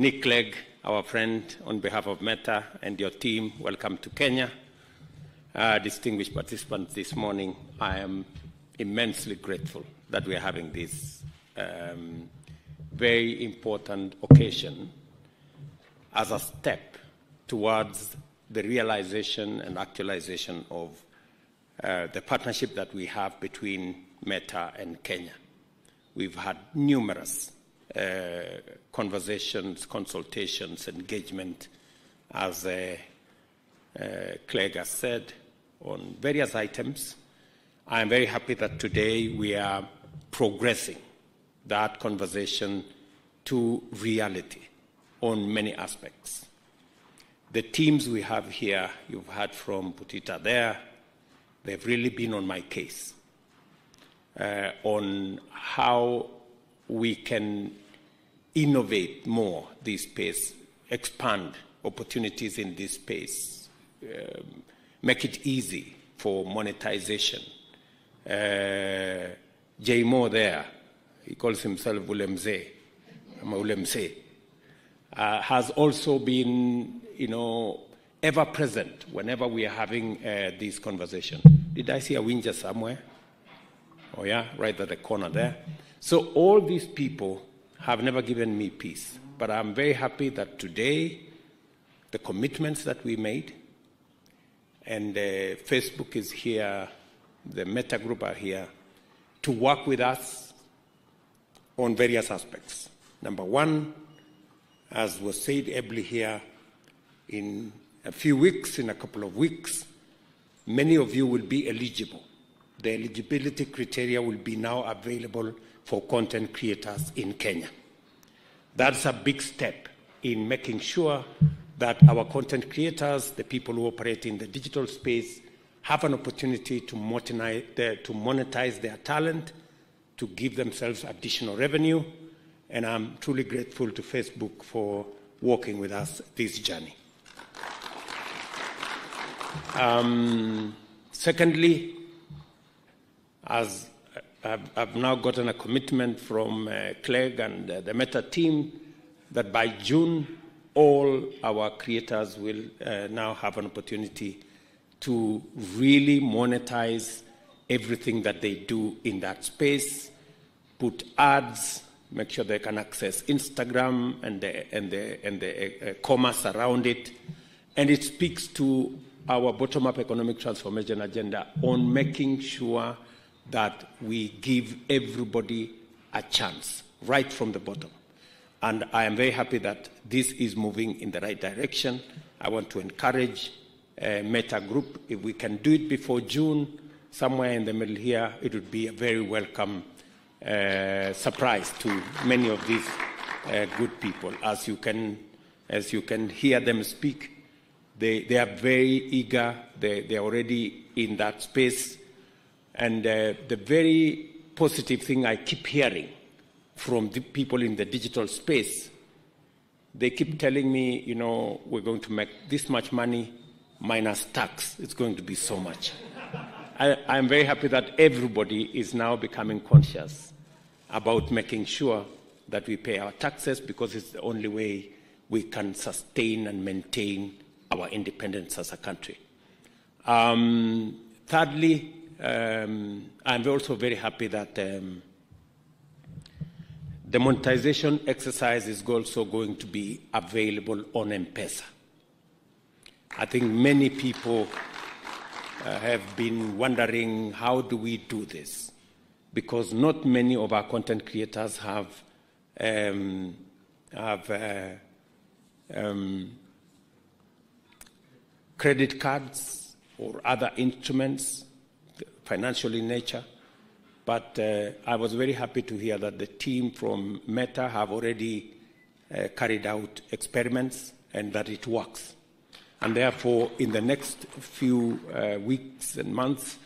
Nick Clegg, our friend, on behalf of Meta and your team, welcome to Kenya. Uh, distinguished participants this morning, I am immensely grateful that we are having this um, very important occasion as a step towards the realization and actualization of uh, the partnership that we have between Meta and Kenya. We've had numerous conversations, consultations, engagement, as uh, uh, Clegg has said, on various items. I am very happy that today we are progressing that conversation to reality on many aspects. The teams we have here, you've heard from Putita there, they've really been on my case uh, on how we can innovate more this space, expand opportunities in this space, um, make it easy for monetization. Uh, Jay Moore there, he calls himself Ulemze, I'm Ulemse, uh, has also been, you know, ever present whenever we are having uh, this conversation. Did I see Awinja somewhere? Oh, yeah, right at the corner there. So, all these people have never given me peace. But I'm very happy that today, the commitments that we made, and uh, Facebook is here, the Meta Group are here, to work with us on various aspects. Number one, as was said ably here, in a few weeks, in a couple of weeks, many of you will be eligible. The eligibility criteria will be now available for content creators in Kenya. That's a big step in making sure that our content creators, the people who operate in the digital space, have an opportunity to monetize, their talent, to give themselves additional revenue. And I'm truly grateful to Facebook for working with us this journey. Um, secondly, as I've, I've, now gotten a commitment from uh, Clegg and uh, the Meta team that by June, all our creators will uh, now have an opportunity to really monetize everything that they do in that space, put ads, make sure they can access Instagram and the, and the, and the uh, commerce around it. And it speaks to our bottom up economic transformation agenda on making sure that we give everybody a chance right from the bottom. And I am very happy that this is moving in the right direction. I want to encourage uh, Meta Group, if we can do it before June, somewhere in the middle here, it would be a very welcome uh, surprise to many of these uh, good people. As you can, as you can hear them speak, they, they are very eager. They, they are already in that space. And uh, the very positive thing I keep hearing from the people in the digital space, they keep telling me, you know, we're going to make this much money minus tax. It's going to be so much. I, I'm very happy that everybody is now becoming conscious about making sure that we pay our taxes because it's the only way we can sustain and maintain our independence as a country. Um, thirdly, um, I'm also very happy that um, the monetization exercise is also going to be available on M-Pesa. I think many people uh, have been wondering how do we do this? Because not many of our content creators have, um, have uh, um, credit cards or other instruments financial in nature. But uh, I was very happy to hear that the team from Meta have already uh, carried out experiments and that it works. And therefore, in the next few uh, weeks and months,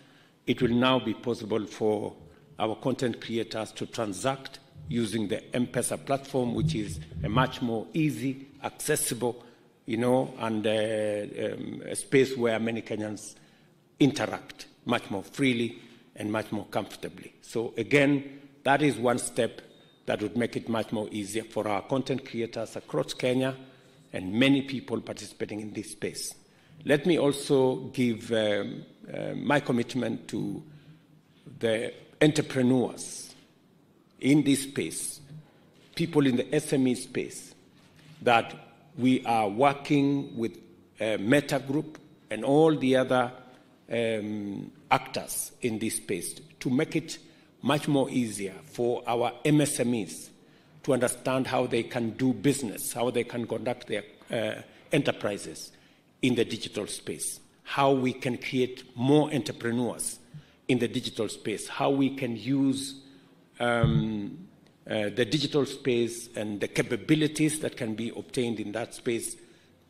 it will now be possible for our content creators to transact using the M-Pesa platform, which is a much more easy, accessible, you know, and uh, um, a space where many Kenyans interact much more freely and much more comfortably. So again, that is one step that would make it much more easier for our content creators across Kenya and many people participating in this space. Let me also give um, uh, my commitment to the entrepreneurs in this space, people in the SME space, that we are working with uh, Meta Group and all the other um, actors in this space to make it much more easier for our MSMEs to understand how they can do business, how they can conduct their uh, enterprises in the digital space, how we can create more entrepreneurs in the digital space, how we can use um, uh, the digital space and the capabilities that can be obtained in that space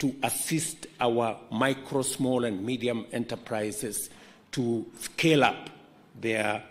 to assist our micro, small, and medium enterprises to scale up their